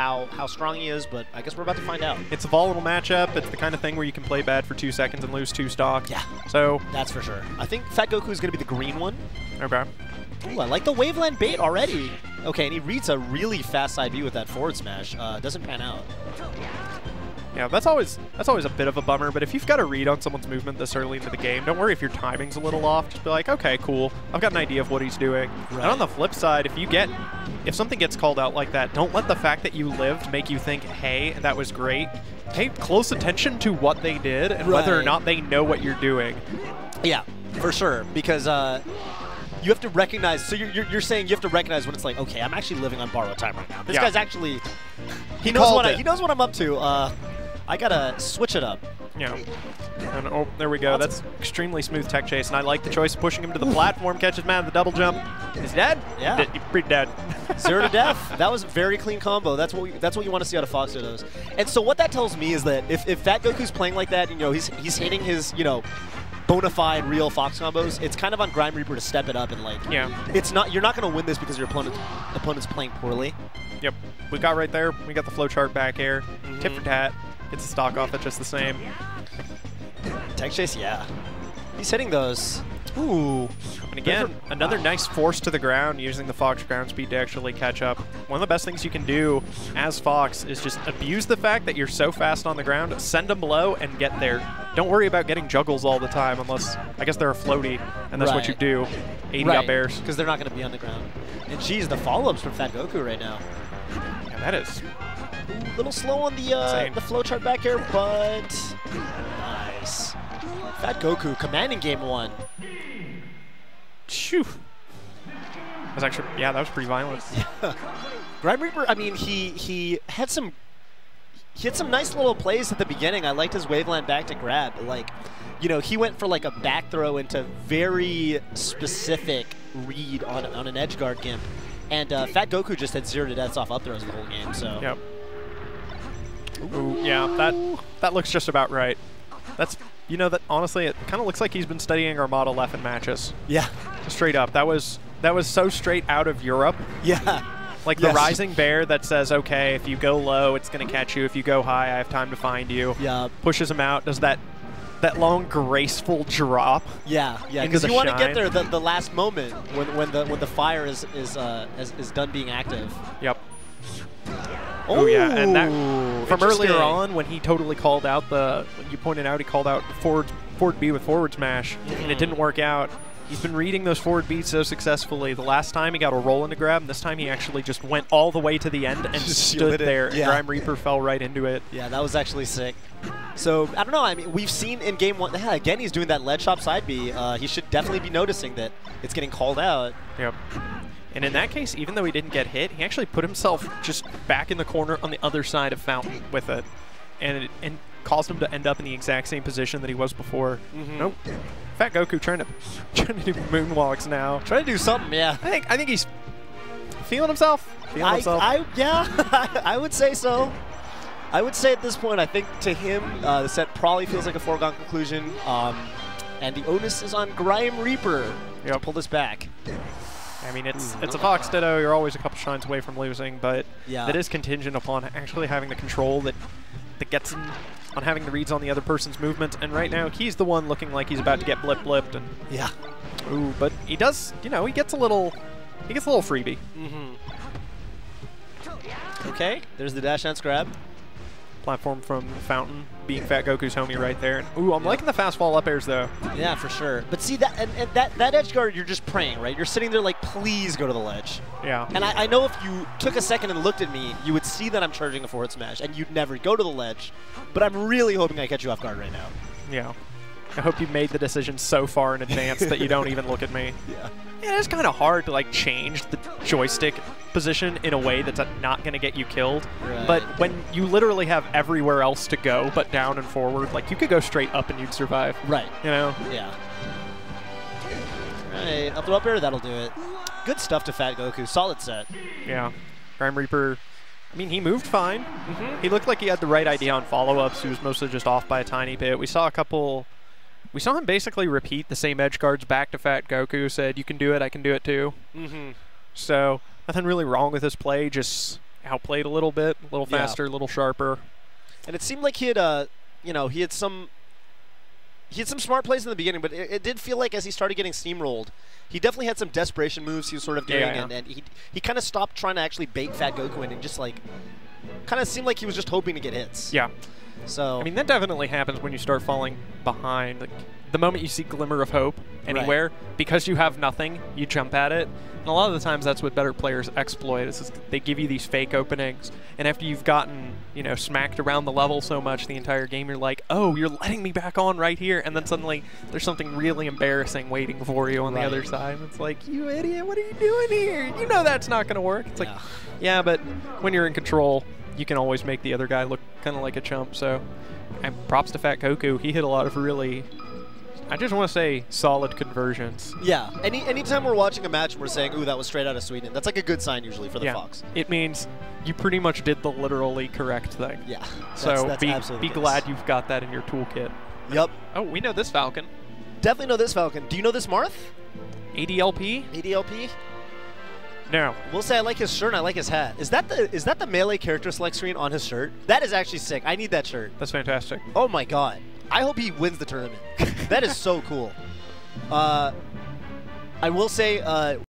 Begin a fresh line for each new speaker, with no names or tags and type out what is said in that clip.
how, how strong he is, but I guess we're about to find out.
It's a volatile matchup. It's the kind of thing where you can play bad for two seconds and lose two stock.
Yeah.
So,
That's for sure. I think Fat Goku is going to be the green one.
okay.
Ooh, I like the Waveland bait already. Okay, and he reads a really fast side B with that forward smash. Uh, doesn't pan out.
Yeah, that's always that's always a bit of a bummer. But if you've got a read on someone's movement this early into the game, don't worry if your timing's a little off. Just be like, okay, cool. I've got an idea of what he's doing.
Right.
And on the flip side, if you get if something gets called out like that, don't let the fact that you lived make you think, hey, that was great. Pay close attention to what they did and whether or not they know what you're doing.
Yeah, for sure. Because uh, you have to recognize. So you're, you're, you're saying you have to recognize when it's like, okay, I'm actually living on borrowed time right now. This
Yeah.
guy's actually he knows what I, he knows what I'm up to. Uh, I gotta switch it up.
Yeah. And oh, there we go.
That's-
That's extremely smooth tech chase, and I like the choice of pushing him to the platform, catches man with the double jump. He's dead?
Yeah.
Dead- he's pretty dead.
Zero to death. That was a very clean combo. That's what we, that's what you want to see out of Fox Dittos. And so what that tells me is that if, if Fat Goku's playing like that, you know, he's he's hitting his you know bona fide real Fox combos. It's kind of on Grime Reaper to step it up and like.
Yeah.
It's not you're not going to win this because your opponent opponent's playing poorly.
Yep. We got right there. We got the flowchart back air.
Mm-hmm.
Tip for tat. Gets a stock off it just the same.
Tech chase, yeah. He's hitting those. Ooh.
And again, another nice force to the ground using the Fox ground speed to actually catch up. One of the best things you can do as Fox is just abuse the fact that you're so fast on the ground, send them below, and get there. Don't worry about getting juggles all the time unless, I guess they're a floaty, and that's what you do. 80 up airs.
Because they're not going to be on the ground. And geez, the follow-ups from Fat Goku right now.
Yeah, that is
A little slow on the uh, the flowchart back here, but nice. Fat Goku commanding game one.
Phew. That's actually, yeah, that was pretty violent.
Grime Reaper, I mean, he he had some he had some nice little plays at the beginning. I liked his Waveland back to grab. Like, you know, he went for like a back throw into very specific read on, on an edge guard gimp. And uh, Fat Goku just had zero to deaths off up throws the whole game. So
Yep. Ooh, yeah, that that looks just about right. That's, you know, that honestly, it kind of looks like he's been studying Armada Leffen matches.
yeah,
Straight up, that was that was so straight out of Europe.
yeah,
Like
Yes.
the rising bear that says, okay, if you go low, it's gonna catch you. If you go high, I have time to find you.
yeah,
Pushes him out. Does that that long graceful drop?
yeah, yeah. Because you want to get there the, the last moment when, when the when the fire is is, uh, is is done being active.
Yep. Oh yeah, and that from earlier on when he totally called out the you pointed out he called out forward forward B with forward smash and it didn't work out. He's been reading those forward beats so successfully. The last time he got a roll into grab, and this time he actually just went all the way to the end and stood there. And
yeah.
Grime Reaper fell right into it.
Yeah, that was actually sick. So I don't know. I mean, we've seen in game one. Yeah, again, he's doing that ledge shop side B. Uh, he should definitely be noticing that it's getting called out.
Yep. And in that case, even though he didn't get hit, he actually put himself just back in the corner on the other side of Fountain with it, and it and caused him to end up in the exact same position that he was before.
Mhm.
Nope. Fat Goku trying to trying to do moonwalks now.
Trying to do something, yeah.
I think I think he's feeling himself. Feeling
I,
himself.
I yeah, I would say so. I would say at this point, I think to him, uh, the set probably feels like a foregone conclusion. Um, and the onus is on Grime Reaper to
Yep.
pull this back.
I mean, it's
Ooh.
it's a Fox Ditto. You're always a couple shines away from losing, but
Yeah.
that is contingent upon actually having the control that that gets him on having the reads on the other person's movement. And right now, he's the one looking like he's about to get blip blipped. And
Yeah.
ooh, but he does, you know, he gets a little, he gets a little freebie.
Mm-hmm. Okay, there's the dash dance grab.
Platform from Fountain, being Fat Goku's homie right there. And, ooh, I'm
Yeah.
liking the fast fall up airs though.
Yeah, for sure. But see that and, and that that edge guard, you're just praying, right? You're sitting there like, please go to the ledge.
Yeah.
And I, I know if you took a second and looked at me, you would see that I'm charging a forward smash, and you'd never go to the ledge. But I'm really hoping I catch you off guard right now.
Yeah. I hope you made the decision so far in advance that you don't even look at me.
Yeah.
Yeah, it's kind of hard to like change the joystick position in a way that's not going to get you killed.
Right.
But when you literally have everywhere else to go but down and forward, like you could go straight up and you'd survive.
Right.
You know?
Yeah. Right. Up to up air, that'll do it. Good stuff to Fat Goku. Solid set.
Yeah. Grime Reaper. I mean, he moved fine.
Mm-hmm.
He looked like he had the right idea on follow-ups. He was mostly just off by a tiny bit. We saw a couple. We saw him basically repeat the same edge guards back to Fat Goku. Said, "You can do it. I can do it too."
Mm-hmm.
So nothing really wrong with his play. Just outplayed a little bit, a little faster, a little sharper.
And it seemed like he had, uh, you know, he had some, he had some smart plays in the beginning, but it, it did feel like as he started getting steamrolled, he definitely had some desperation moves he was sort of doing,
yeah.
and, and he he kind of stopped trying to actually bait Fat Goku in and just like, kind of seemed like he was just hoping to get hits.
Yeah.
So
I mean, that definitely happens when you start falling behind. Like, the moment you see glimmer of hope anywhere, because you have nothing, you jump at it. And a lot of the times, that's what better players exploit. Is they give you these fake openings, and after you've gotten you know smacked around the level so much the entire game, you're like, oh, you're letting me back on right here, and then suddenly there's something really embarrassing waiting for you on the other side. And it's like, you idiot, what are you doing here? You know that's not going to work. It's like,
Yeah.
yeah, but when you're in control, you can always make the other guy look kind of like a chump. So, and props to Fat Goku. He hit a lot of really, I just want to say, solid conversions.
yeah, any anytime we're watching a match and we're saying, "Ooh, that was straight out of Sweden," that's like a good sign usually for the
yeah,
Fox.
it means you pretty much did the literally correct thing.
Yeah. that's-
So
that's
be be glad you've got that in your toolkit.
Yep.
Oh, we know this Falcon.
Definitely know this Falcon. Do you know this Marth?
ADLP?
ADLP?
No.
We'll say I like his shirt and I like his hat. Is that the is that the melee character select screen on his shirt? That is actually sick. I need that shirt.
That's fantastic.
Oh my god. I hope he wins the tournament. that is so cool. Uh, I will say uh,